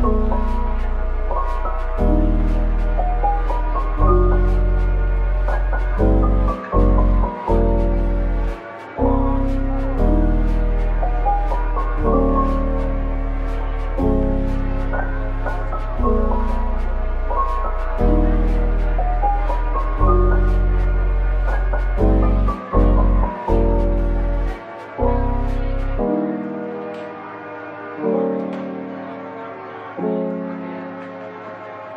Música